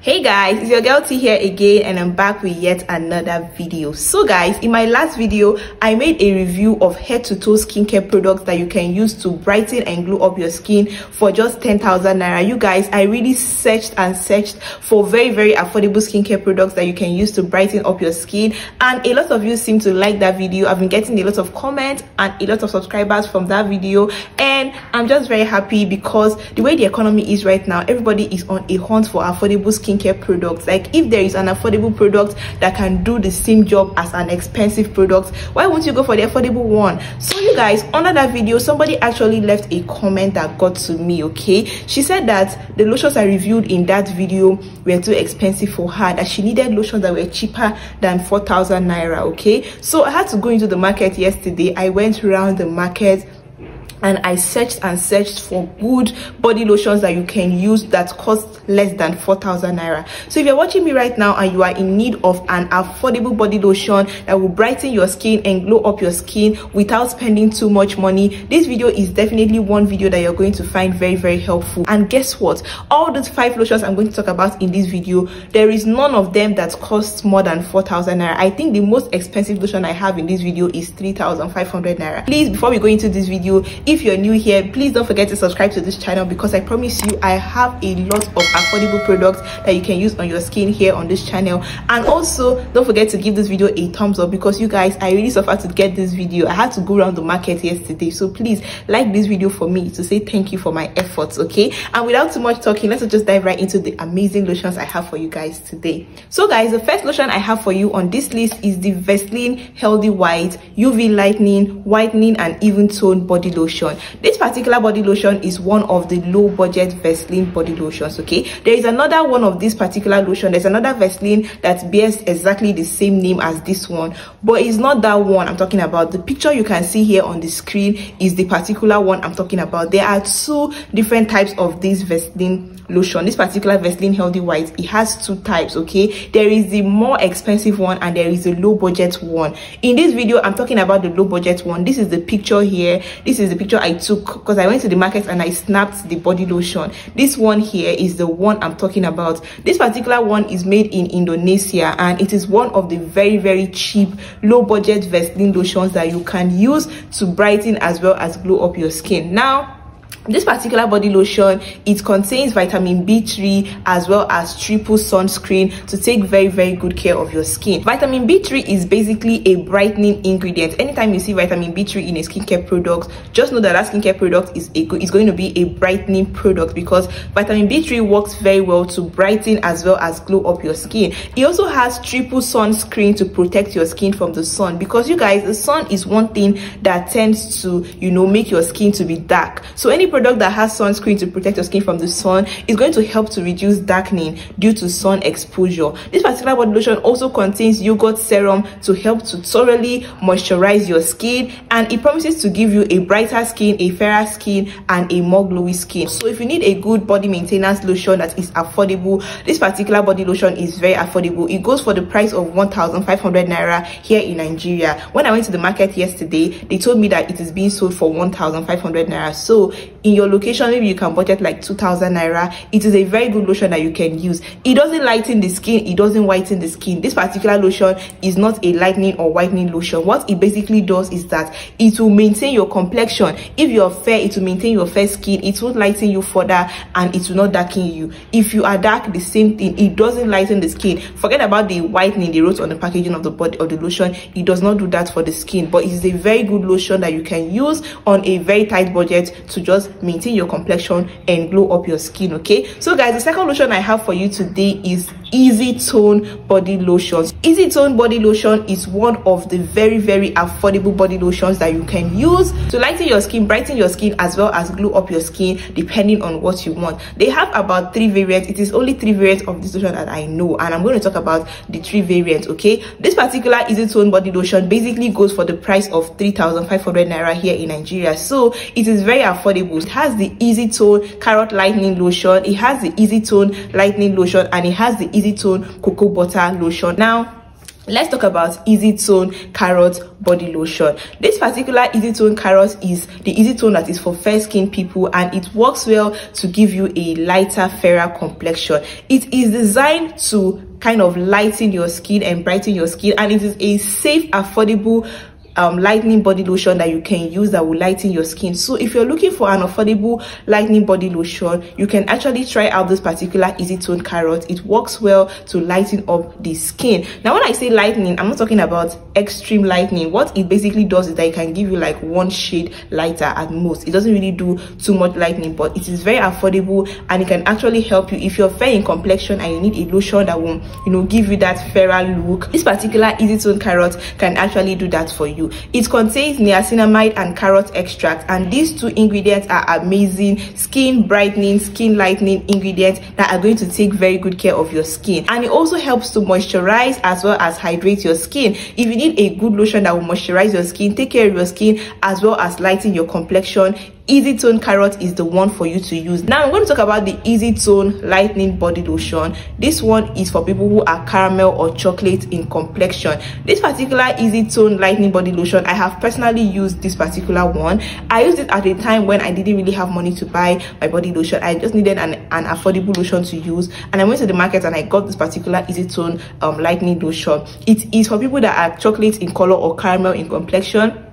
hey guys it's your girl Tee here again and i'm back with yet another video. So guys in my last video i made a review of head to toe skincare products that you can use to brighten and glow up your skin for just 10,000 naira. You guys i really searched and searched for very very affordable skincare products that you can use to brighten up your skin. And a lot of you seem to like that video. I've been getting a lot of comments and a lot of subscribers from that video. And i'm just very happy because the way the economy is right now everybody is on a hunt for affordable skincare skincare products. Like if there is an affordable product that can do the same job as an expensive product why won't you go for the affordable one? So you guys under that video somebody actually left a comment that got to me okay? She said that the lotions i reviewed in that video were too expensive for her that she needed lotions that were cheaper than 4000 naira okay? So i had to go into the market yesterday. I went around the market and i searched and searched for good body lotions that you can use that cost less than 4000 naira. So if you're watching me right now and you are in need of an affordable body lotion that will brighten your skin and glow up your skin without spending too much money this video is definitely one video that you're going to find very very helpful. And guess what? All those five lotions i'm going to talk about in this video there is none of them that costs more than 4000 naira. I think the most expensive lotion i have in this video is 3500 naira. Please before we go into this video if you're new here please don't forget to subscribe to this channel because i promise you i have a lot of affordable products that you can use on your skin here on this channel. And also don't forget to give this video a thumbs up because you guys i really suffered to get this video. I had to go around the market yesterday. So please like this video for me to say thank you for my efforts okay? And without too much talking let's just dive right into the amazing lotions i have for you guys today. So guys the first lotion i have for you on this list is the vaseline healthy white uv lightening whitening and even tone body lotion. This particular body lotion is one of the low budget vaseline body lotions okay there is another one of this particular lotion. There's another vaseline that bears exactly the same name as this one. But it's not that one i'm talking about. The picture you can see here on the screen is the particular one i'm talking about. There are two different types of this vaseline lotion. This particular vaseline healthy white it has two types okay? There is the more expensive one and there is a low budget one. In this video i'm talking about the low budget one. This is the picture here. This is the picture i took because i went to the market and i snapped the body lotion. This one here is the one i'm talking about. This particular one is made in indonesia and it is one of the very very cheap low budget vaseline lotions that you can use to brighten as well as glow up your skin. Now this particular body lotion it contains vitamin b3 as well as triple sunscreen to take very very good care of your skin. Vitamin b3 is basically a brightening ingredient. Anytime you see vitamin b3 in a skincare product just know that that skincare product is a is going to be a brightening product because vitamin b3 works very well to brighten as well as glow up your skin. It also has triple sunscreen to protect your skin from the sun because you guys the sun is one thing that tends to you know make your skin to be dark. So any product that has sunscreen to protect your skin from the sun is going to help to reduce darkening due to sun exposure. This particular body lotion also contains yogurt serum to help to thoroughly moisturize your skin and it promises to give you a brighter skin a fairer skin and a more glowy skin. So if you need a good body maintenance lotion that is affordable this particular body lotion is very affordable. It goes for the price of 1500 naira here in nigeria. When i went to the market yesterday they told me that it is being sold for 1500 naira. So in your location maybe you can budget like 2000 naira. It is a very good lotion that you can use. It doesn't lighten the skin it doesn't whiten the skin. This particular lotion is not a lightening or whitening lotion. What it basically does is that it will maintain your complexion. If you're fair it will maintain your fair skin. It won't lighten you further and it will not darken you. If you are dark the same thing. It doesn't lighten the skin. Forget about the whitening they wrote on the packaging of the body of the lotion. It does not do that for the skin. But it is a very good lotion that you can use on a very tight budget to just maintain your complexion and glow up your skin okay? So guys the second lotion i have for you today is easy tone body lotions. Easy tone body lotion is one of the very very affordable body lotions that you can use to lighten your skin brighten your skin as well as glow up your skin depending on what you want. They have about three variants. It is only three variants of this lotion that i know. And i'm going to talk about the three variants okay? This particular easy tone body lotion basically goes for the price of 3500 naira here in nigeria. So it is very affordable. It has the easy tone carrot lightening lotion. It has the easy tone lightening lotion and it has the easy tone cocoa butter lotion. Now let's talk about easy tone carrot body lotion. This particular easy tone carrot is the easy tone that is for fair skin people and it works well to give you a lighter fairer complexion. It is designed to kind of lighten your skin and brighten your skin and it is a safe affordable um, body lotion that you can use that will lighten your skin. So if you're looking for an affordable lightening body lotion you can actually try out this particular easy tone carrot. It works well to lighten up the skin. Now when i say lightening i'm not talking about extreme lightening what it basically does is that it can give you like one shade lighter at most. It doesn't really do too much lightening but it is very affordable and it can actually help you if you're fair in complexion and you need a lotion that will you know give you that fairer look. This particular easy tone carrot can actually do that for you. It contains niacinamide and carrot extract and these two ingredients are amazing. Skin brightening skin lightening ingredients that are going to take very good care of your skin. And it also helps to moisturize as well as hydrate your skin. If you need a good lotion that will moisturize your skin take care of your skin as well as lighten your complexion easy tone carrot is the one for you to use. Now i'm going to talk about the easy tone lightning body lotion. This one is for people who are caramel or chocolate in complexion. This particular easy tone lightning body lotion i have personally used this particular one. I used it at a time when i didn't really have money to buy my body lotion. I just needed an, an affordable lotion to use. And i went to the market and i got this particular easy tone um lightening lotion. It is for people that are chocolate in color or caramel in complexion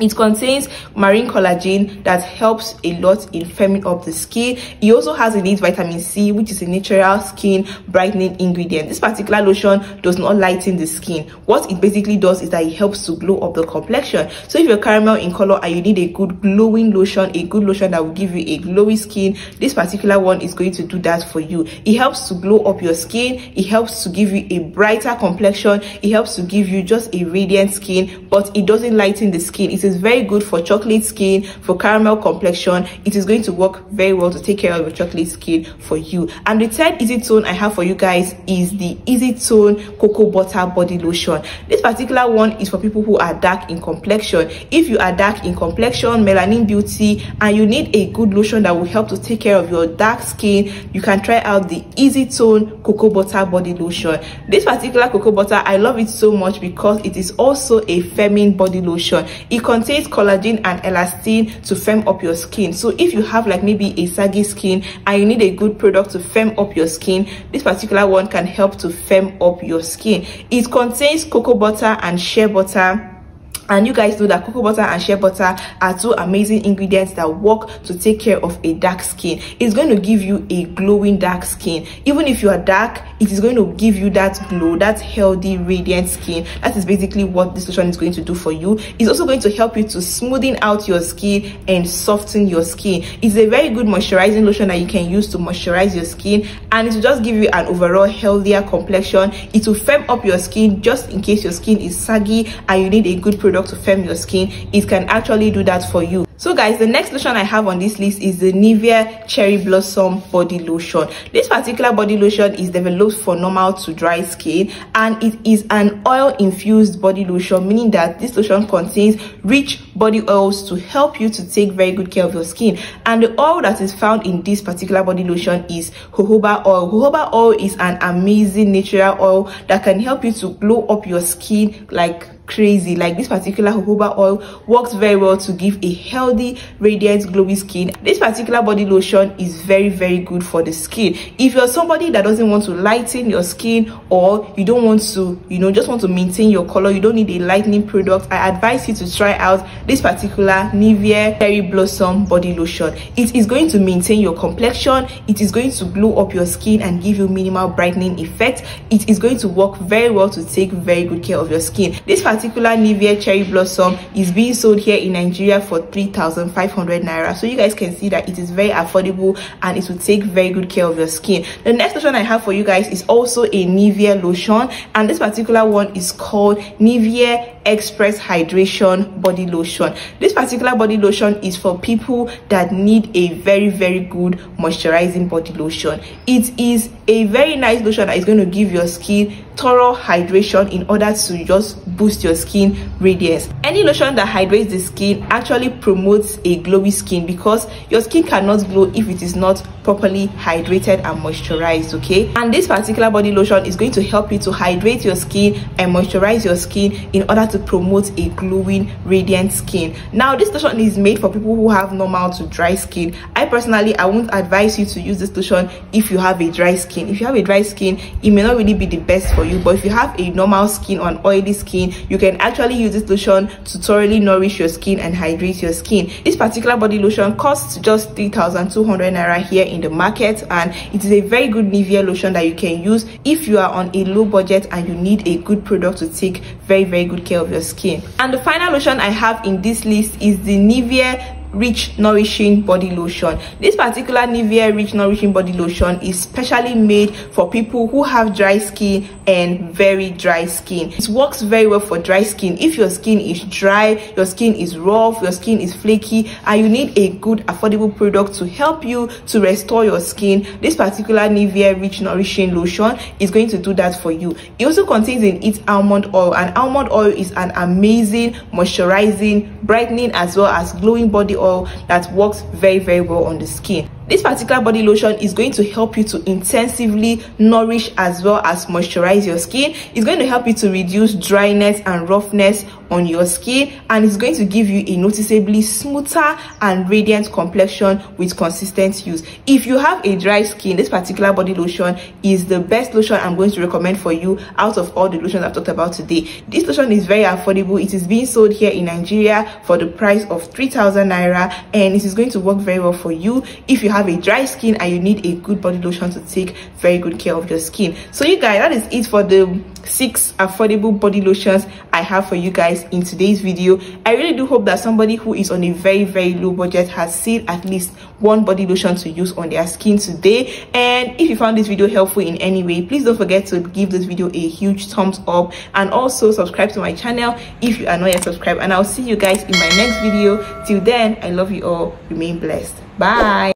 it contains marine collagen that helps a lot in firming up the skin. It also has in it vitamin c which is a natural skin brightening ingredient. This particular lotion does not lighten the skin. What it basically does is that it helps to glow up the complexion. So if you're caramel in color and you need a good glowing lotion a good lotion that will give you a glowy skin this particular one is going to do that for you. It helps to glow up your skin. It helps to give you a brighter complexion. It helps to give you just a radiant skin but it doesn't lighten the skin it is very good for chocolate skin for caramel complexion. It is going to work very well to take care of your chocolate skin for you. And the third easy tone i have for you guys is the easy tone cocoa butter body lotion. This particular one is for people who are dark in complexion. If you are dark in complexion melanin beauty and you need a good lotion that will help to take care of your dark skin you can try out the easy tone cocoa butter body lotion. This particular cocoa butter i love it so much because it is also a firming body lotion. It contains collagen and elastin to firm up your skin. So if you have like maybe a saggy skin and you need a good product to firm up your skin this particular one can help to firm up your skin. It contains cocoa butter and shea butter and you guys know that cocoa butter and shea butter are two amazing ingredients that work to take care of a dark skin. It's going to give you a glowing dark skin. Even if you are dark it is going to give you that glow that healthy radiant skin. That is basically what this lotion is going to do for you. It's also going to help you to smoothing out your skin and soften your skin. It's a very good moisturizing lotion that you can use to moisturize your skin and it will just give you an overall healthier complexion. It will firm up your skin just in case your skin is saggy and you need a good product to firm your skin it can actually do that for you. So guys the next lotion i have on this list is the nivea cherry blossom body lotion. This particular body lotion is developed for normal to dry skin and it is an oil infused body lotion meaning that this lotion contains rich body oils to help you to take very good care of your skin. And the oil that is found in this particular body lotion is jojoba oil. Jojoba oil is an amazing natural oil that can help you to glow up your skin like crazy. Like this particular jojoba oil works very well to give a healthy radiant glowy skin. This particular body lotion is very very good for the skin. If you're somebody that doesn't want to lighten your skin or you don't want to you know just want to maintain your color you don't need a lightening product i advise you to try out this particular nivea cherry blossom body lotion. It is going to maintain your complexion. It is going to glow up your skin and give you minimal brightening effect. It is going to work very well to take very good care of your skin. This particular nivea cherry blossom is being sold here in nigeria for 3500 naira. So you guys can see that it is very affordable and it will take very good care of your skin. The next lotion i have for you guys is also a nivea lotion. And this particular one is called nivea express hydration body lotion lotion. This particular body lotion is for people that need a very very good moisturizing body lotion. It is a very nice lotion that is going to give your skin thorough hydration in order to just boost your skin radiance. Any lotion that hydrates the skin actually promotes a glowy skin because your skin cannot glow if it is not properly hydrated and moisturized okay? And this particular body lotion is going to help you to hydrate your skin and moisturize your skin in order to promote a glowing radiant skin. Now this lotion is made for people who have normal to dry skin. I personally i won't advise you to use this lotion if you have a dry skin. If you have a dry skin it may not really be the best for you but if you have a normal skin or an oily skin you can actually use this lotion to thoroughly nourish your skin and hydrate your skin. This particular body lotion costs just 3200 naira here in the market and it is a very good nivea lotion that you can use if you are on a low budget and you need a good product to take very very good care of your skin. And the final lotion i have in this list is the nivea rich nourishing body lotion. This particular nivea rich nourishing body lotion is specially made for people who have dry skin and very dry skin. It works very well for dry skin. If your skin is dry your skin is rough your skin is flaky and you need a good affordable product to help you to restore your skin this particular nivea rich nourishing lotion is going to do that for you. It also contains in it almond oil and almond oil is an amazing moisturizing brightening as well as glowing body oil that works very very well on the skin. This particular body lotion is going to help you to intensively nourish as well as moisturize your skin. It's going to help you to reduce dryness and roughness on your skin and it's going to give you a noticeably smoother and radiant complexion with consistent use. If you have a dry skin this particular body lotion is the best lotion i'm going to recommend for you out of all the lotions i've talked about today. This lotion is very affordable. It is being sold here in nigeria for the price of 3000 naira and it is going to work very well for you if you have a dry skin and you need a good body lotion to take very good care of your skin. So you guys that is it for the six affordable body lotions i have for you in today's video i really do hope that somebody who is on a very very low budget has seen at least one body lotion to use on their skin today. And if you found this video helpful in any way please don't forget to give this video a huge thumbs up. And also subscribe to my channel if you are not yet subscribed. And i'll see you guys in my next video. Till then i love you all. Remain blessed. Bye